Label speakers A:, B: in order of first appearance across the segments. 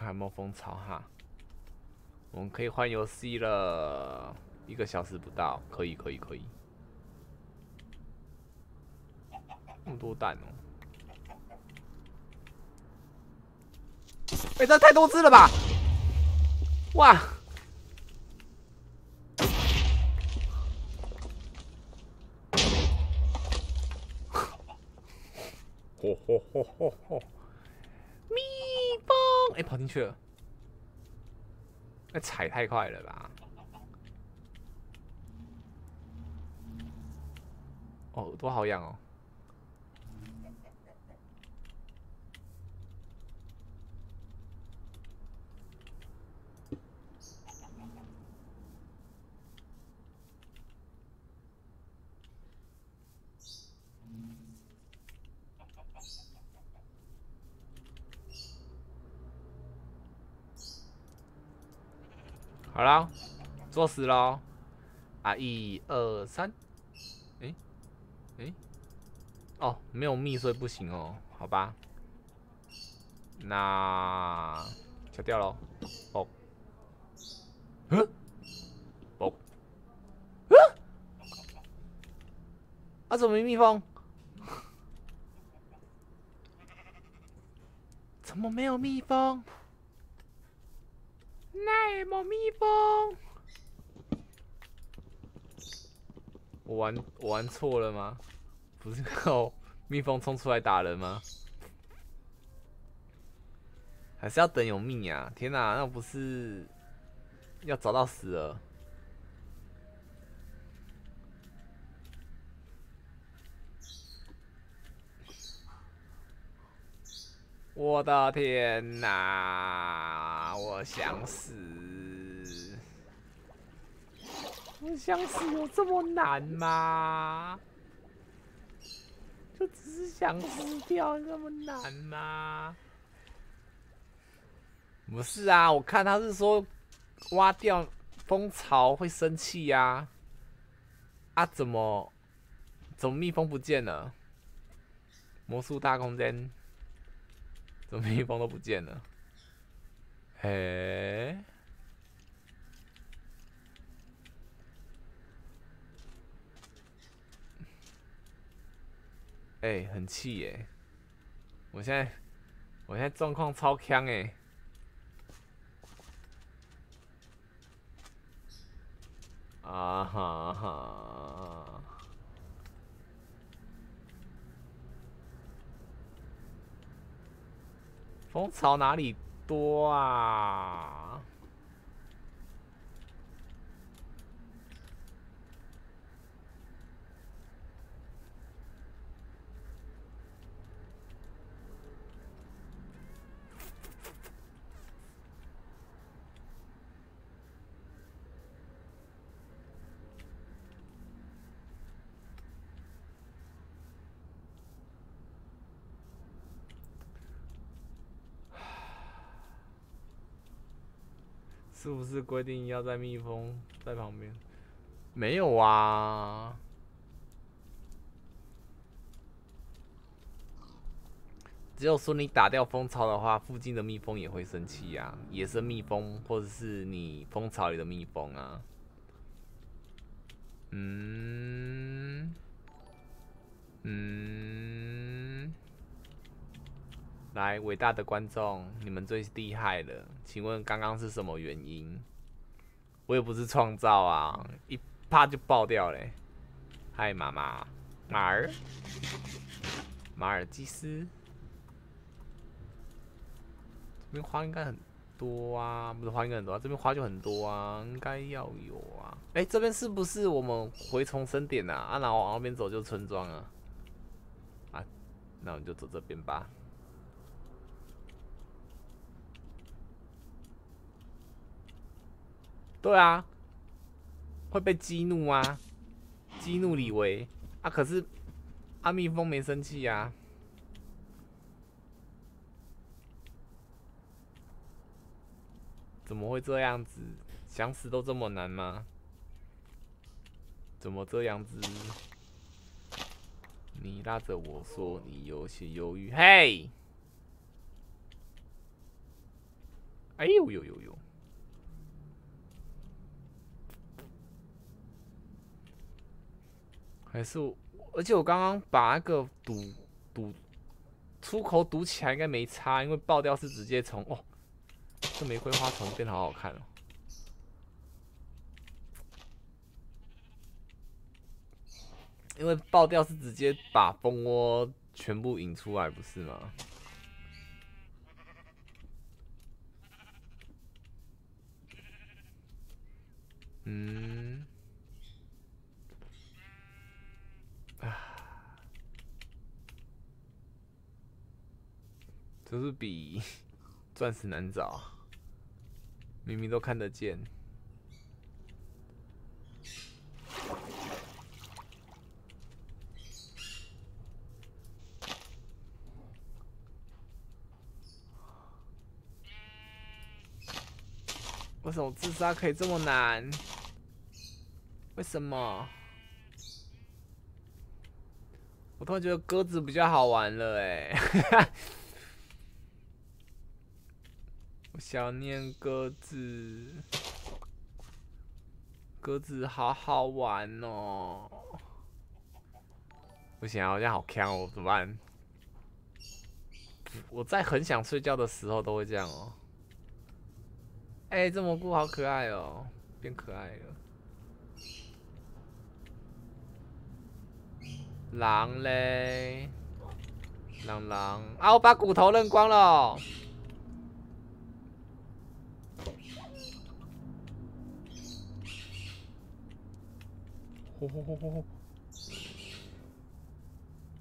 A: 看有没有蜂巢哈。我们可以换游戏了，一个小时不到，可以可以可以。那么多蛋哦！哎，这太多只了吧！哇！嚯嚯嚯嚯嚯！跑进去了。那踩太快了吧！哦，耳朵好痒哦。好啦，作死喽！啊，一二三，哎，哎，哦，没有蜜，所以不行哦，好吧，那敲掉喽，哦，嗯，哦，嗯，啊，怎么没蜜蜂？怎么没有蜜蜂？奈么蜜蜂？我玩我玩错了吗？不是靠 蜜蜂冲出来打人吗？还是要等有蜜啊？天哪，那不是要找到死了？我的天哪！我想死！我想死有这么难吗？就只是想死掉，那么难吗？不是啊，我看他是说挖掉蜂巢会生气呀。啊，怎么怎么蜜蜂不见了？魔术大空间。怎么蜜蜂都不见了？嘿，哎，很气耶！我现在，我现在状况超强哎！啊哈哈！蜂巢哪里多啊？是不是规定要在蜜蜂在旁边？没有啊，只有说你打掉蜂巢的话，附近的蜜蜂也会生气呀，野生蜜蜂或者是你蜂巢里的蜜蜂啊。嗯，嗯。来，伟大的观众，你们最厉害了。请问刚刚是什么原因？我也不是创造啊，一啪就爆掉嘞。嗨，妈妈，马儿，马尔基斯，这边花应该很多啊，不是花应该很多啊，这边花就很多啊，应该要有啊。哎，这边是不是我们回重生点啊？啊，那我往那边走就村庄啊。啊，那我们就走这边吧。对啊，会被激怒啊，激怒李维啊！可是阿蜜蜂没生气呀，怎么会这样子？想死都这么难吗？怎么这样子？你拉着我说你有些犹豫，嘿！哎呦呦呦呦！还是，而且我刚刚把那个堵堵出口堵起来，应该没差，因为爆掉是直接从哦，这玫瑰花丛变得好好看哦。因为爆掉是直接把蜂窝全部引出来，不是吗？嗯，就是比 钻石难找，明明都看得见。为什么自杀可以这么难？为什么？我突然觉得鸽子比较好玩了哎！想念鸽子，鸽子好好玩哦！不行，好像好强哦，怎么办？我在很想睡觉的时候都会这样哦。哎，这蘑菇好可爱哦，变可爱了。狼嘞，狼狼啊！我把骨头扔光了。呼呼呼呼呼！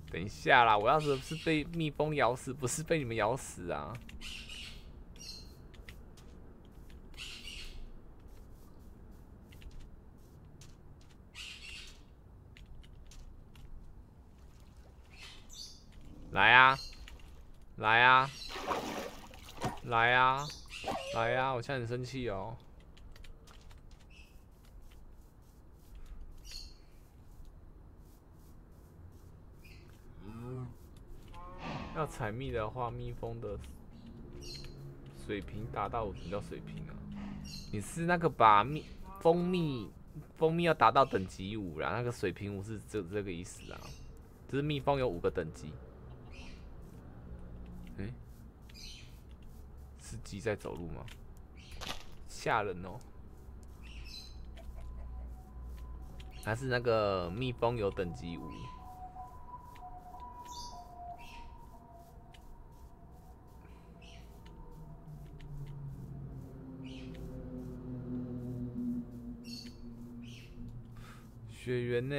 A: 等一下啦，我要是是被蜜蜂咬死，不是被你们咬死啊？来呀，来呀，来呀，来呀！我现在很生气哦。要采蜜的话，蜜蜂的水平达到什么叫水平啊？你是那个把蜜蜂蜜蜂蜜要达到等级五啦，那个水平五是这这个意思啊。就是蜜蜂有五个等级。哎，是鸡在走路吗？吓人哦！还是那个蜜蜂有等级五？雪原呢？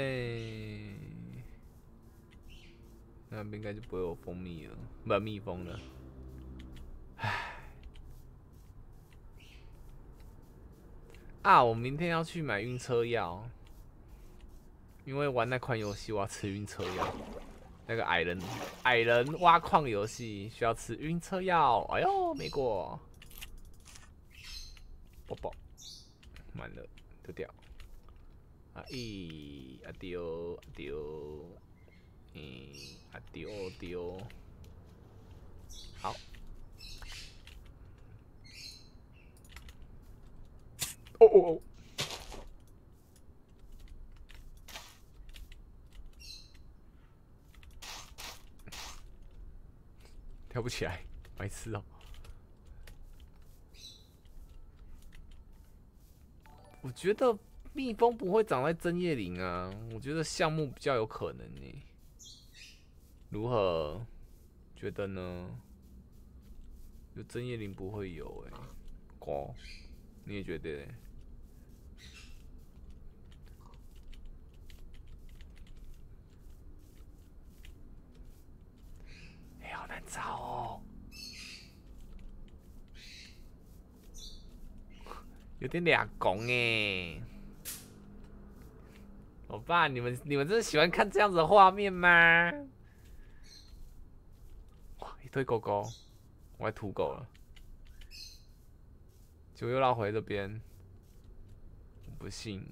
A: 那边应该就不会有蜂蜜了。不蜜蜂了，唉，啊！我明天要去买晕车药，因为玩那款游戏我要吃晕车药。那个矮人矮人挖矿游戏需要吃晕车药，哎呦，没过，宝宝，满了，丢掉。啊咦，啊丢，啊丢，嗯。啊丢丢，好，哦哦哦，跳不起来，白痴哦！我觉得蜜蜂不会长在针叶林啊，我觉得橡木比较有可能呢。如何觉得呢？有针叶林不会有哎，哦，你也觉得？哎，好难找哦，有点俩拱哎。爸，你们你们真的喜欢看这样子的画面吗？哇，一堆狗狗，我还土狗了，就又绕回这边。我不信，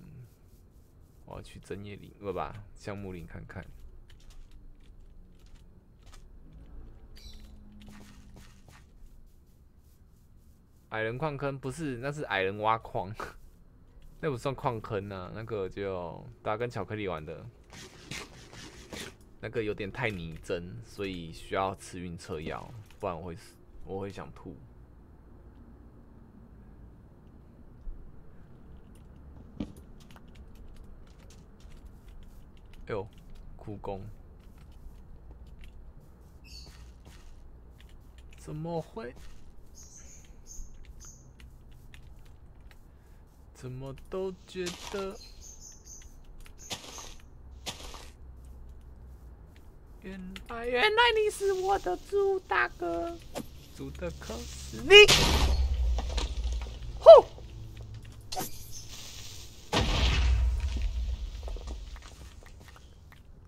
A: 我要去针叶林，不吧，橡木林看看。矮人矿坑不是，那是矮人挖矿，那不算矿坑啊，那个就大家跟巧克力玩的，那个有点太拟真，所以需要吃晕车药，不然我会死，我会想吐。哎呦，苦工，怎么会？怎么都觉得，原来原来你是我的猪大哥，猪的可是你。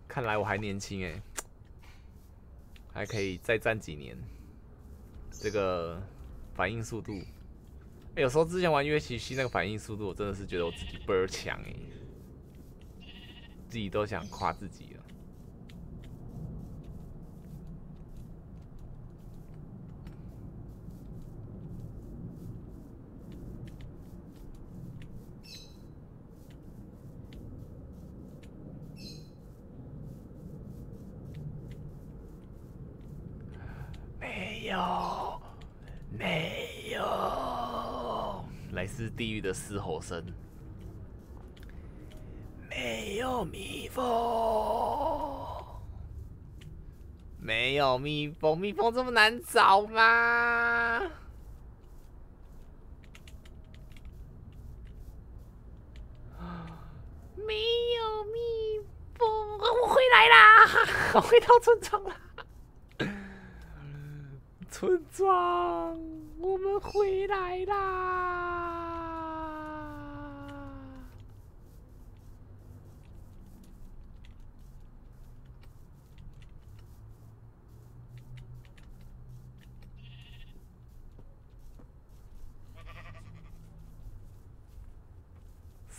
A: 看来我还年轻哎，还可以再战几年。这个反应速度，有时候之前玩约奇西那个反应速度，我真的是觉得我自己倍儿强哎，自己都想夸自己了。有，没有，来自地狱的嘶吼声。没有蜜蜂，没有蜜蜂，蜜蜂这么难找吗？没有蜜蜂，我回来啦，我回到村庄了。村庄，我们回来啦！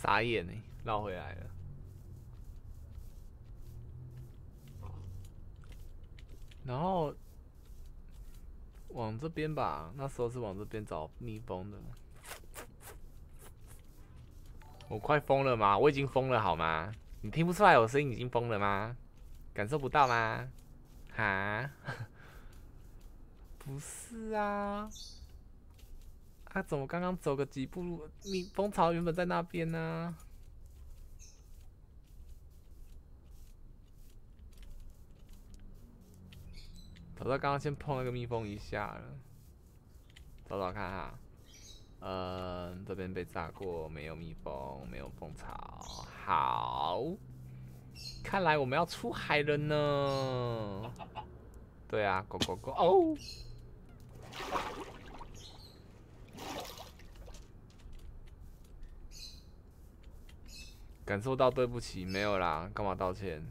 A: 傻眼呢，绕回来了，然后。往这边吧，那时候是往这边找蜜蜂的。我快疯了吗？我已经疯了好吗？你听不出来我声音已经疯了吗？感受不到吗？哈？不是啊，他怎么刚刚走个几步路，蜜蜂巢原本在那边呢？我在刚刚先碰那个蜜蜂一下了，找找看哈，嗯，这边被炸过，没有蜜蜂，没有蜂巢，好，看来我们要出海了呢。对啊，Go Go Go，哦，感受到对不起，没有啦，干嘛道歉？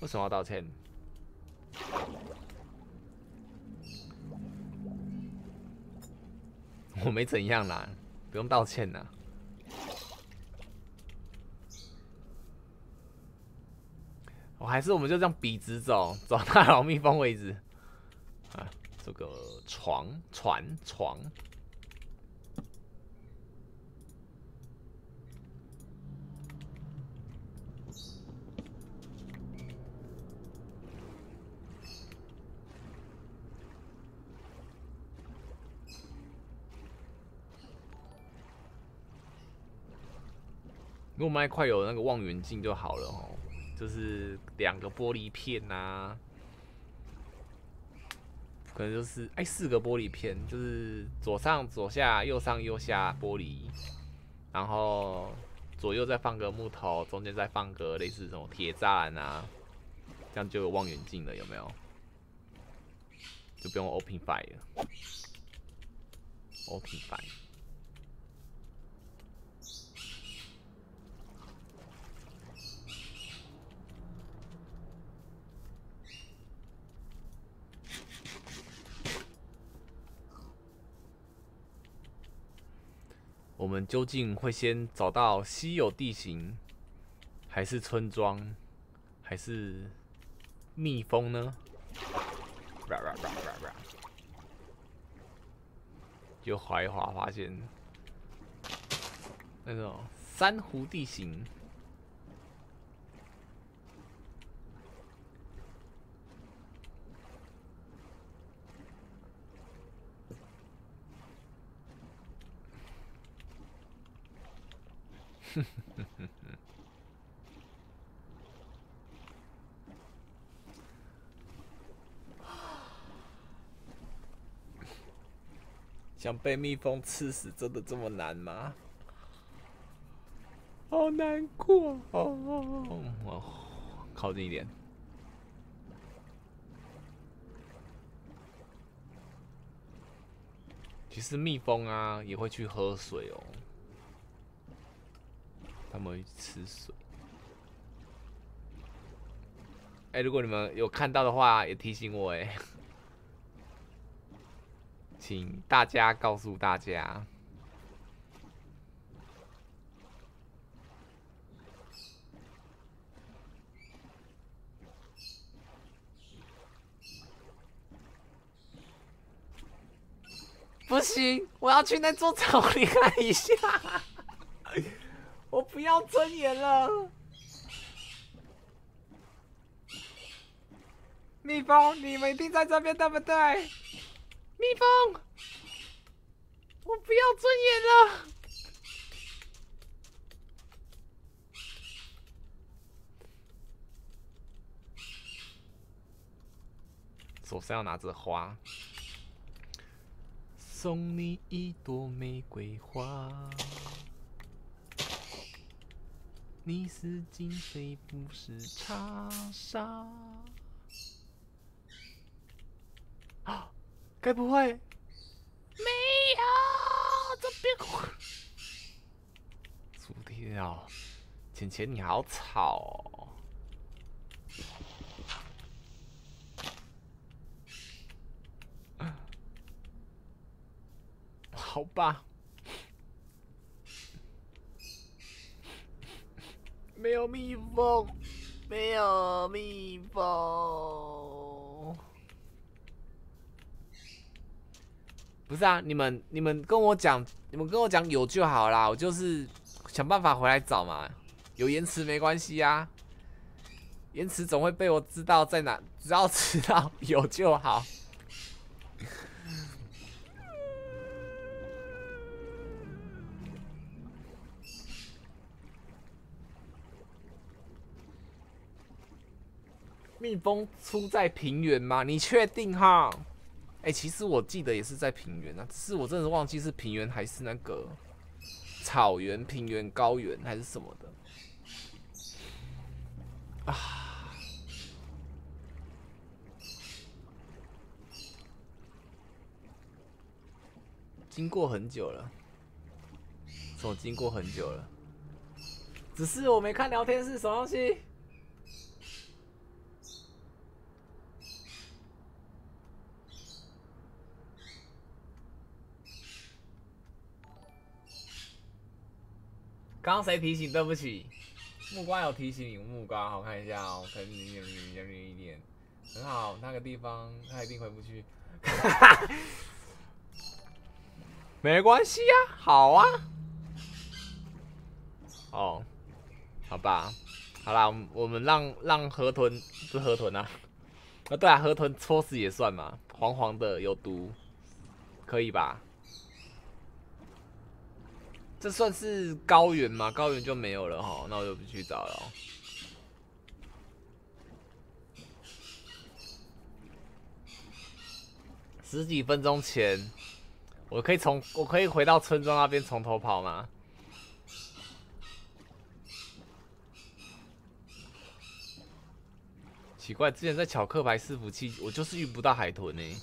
A: 为什么要道歉？我没怎样啦，不用道歉呐。我还是我们就这样笔直走，走到老蜜蜂位置。啊，这个床船床。如果麦块有那个望远镜就好了哦，就是两个玻璃片呐，可能就是哎四个玻璃片，就是左上左下右上右下玻璃，然后左右再放个木头，中间再放个类似这种铁栅栏啊，这样就有望远镜了，有没有？就不用 open fire 了，open fire。我们究竟会先找到稀有地形，还是村庄，还是蜜蜂呢？就怀华发现那种珊瑚地形。想被蜜蜂刺死，真的这么难吗？好难过哦！靠近一点。其实蜜蜂啊，也会去喝水哦。他们会吃水。哎，如果你们有看到的话，也提醒我哎，请大家告诉大家。不行，我要去那座草里看一下。我不要尊严了，蜜蜂，你们一定在这边对不对？蜜蜂，我不要尊严了，手上要拿着花，送你一朵玫瑰花。你是金水，不是长沙。啊，该不会？没有，这边。猪跳，浅浅，你好吵哦。好吧。没有蜜蜂，没有蜜蜂。不是啊，你们你们跟我讲，你们跟我讲有就好啦，我就是想办法回来找嘛。有延迟没关系啊，延迟总会被我知道在哪，只要知道有就好。蜜蜂出在平原吗？你确定哈？哎，其实我记得也是在平原啊，只是我真的忘记是平原还是那个草原、平原、高原还是什么的啊。经过很久了，怎么经过很久了，只是我没看聊天是什么东西。刚刚谁提醒？对不起，木瓜有提醒你。木瓜，我看一下哦，可能你有你有一点很好。那个地方他一定回不去，没关系呀，好啊。哦，好吧，好啦，我们让让河豚吃河豚啊，啊对啊，河豚搓死也算嘛，黄黄的有毒，可以吧？这算是高原吗？高原就没有了哈，那我就不去找了。十几分钟前，我可以从我可以回到村庄那边从头跑吗？奇怪，之前在巧克牌伺服器，我就是遇不到海豚呢。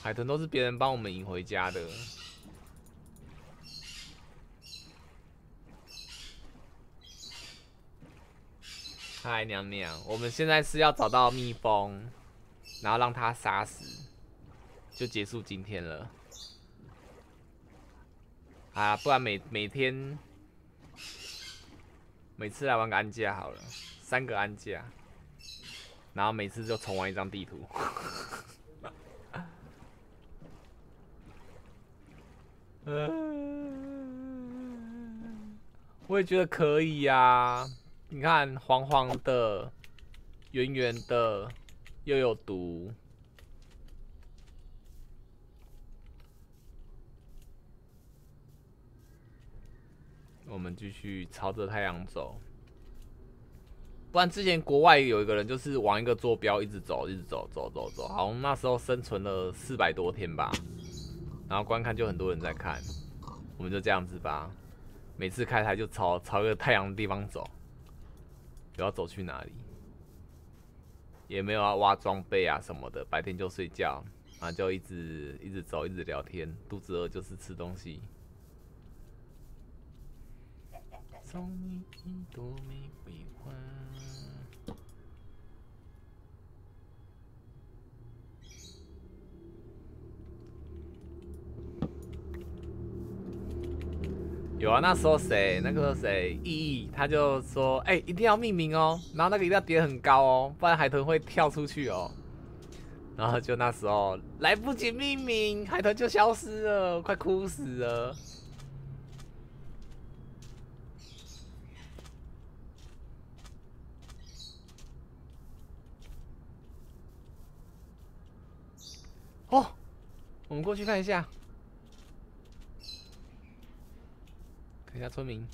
A: 海豚都是别人帮我们引回家的。嗨，娘娘，我们现在是要找到蜜蜂，然后让它杀死，就结束今天了。啊，不然每每天每次来玩个安家好了，三个安家，然后每次就重玩一张地图。我也觉得可以呀。你看，黄黄的，圆圆的，又有毒。我们继续朝着太阳走。不然之前国外有一个人就是往一个坐标一直走，一直走，走走走，好像那时候生存了四百多天吧。然后观看就很多人在看，我们就这样子吧。每次开台就朝朝一个太阳的地方走，不要走去哪里，也没有要挖装备啊什么的。白天就睡觉，然后就一直一直走，一直聊天。肚子饿就是吃东西。送你一朵玫瑰花。有啊，那时候谁，那个谁，意义，他就说，哎，一定要命名哦，然后那个一定要叠很高哦，不然海豚会跳出去哦。然后就那时候来不及命名，海豚就消失了，快哭死了。哦，我们过去看一下。看一下村民，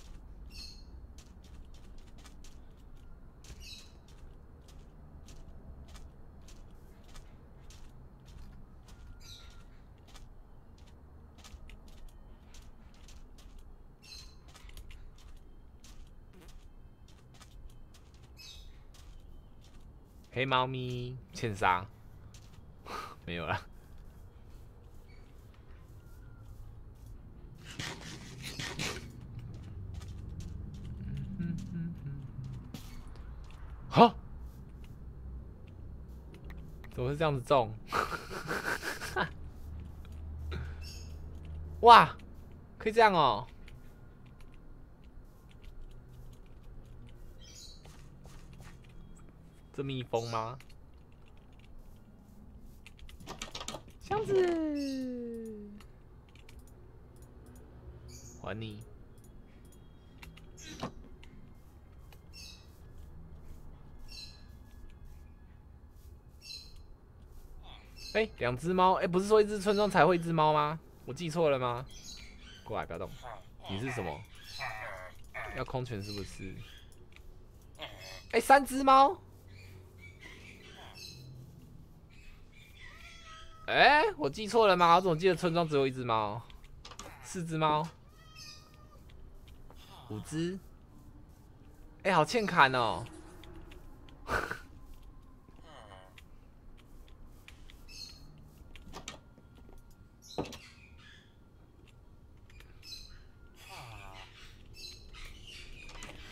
A: 黑猫咪欠杀，没有了。好，怎么是这样子中？哇，可以这样哦！这蜜蜂吗？箱子，还你。哎，两只猫，哎，不是说一只村庄才会一只猫吗？我记错了吗？过来，不要动。你是什么？要空拳是不是？哎，三只猫。哎，我记错了吗？我怎么记得村庄只有一只猫。四只猫。五只。哎，好欠砍哦。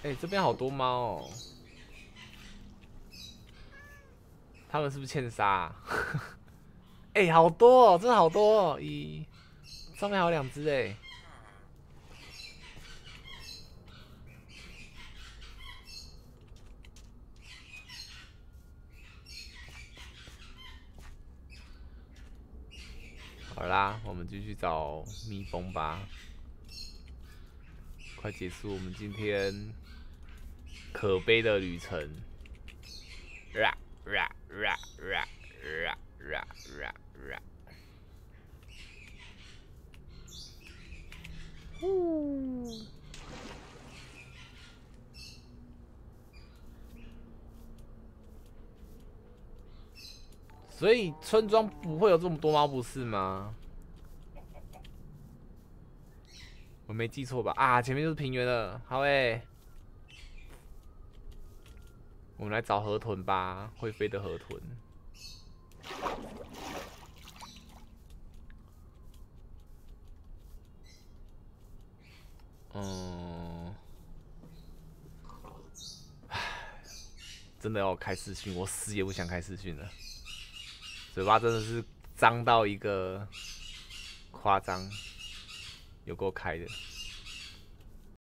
A: 哎，这边好多猫哦！他们是不是欠杀？哎，好多哦，真的好多哦！一上面还有两只哎。好啦，我们继续找蜜蜂吧。快结束我们今天。可悲的旅程。啦啦啦啦啦啦啦啦！呜。所以村庄不会有这么多猫，不是吗？我没记错吧？啊，前面就是平原了。好诶、我们来找河豚吧，会飞的河豚。嗯，真的要开视讯，我死也不想开视讯了。嘴巴真的是脏到一个夸张，有够开的。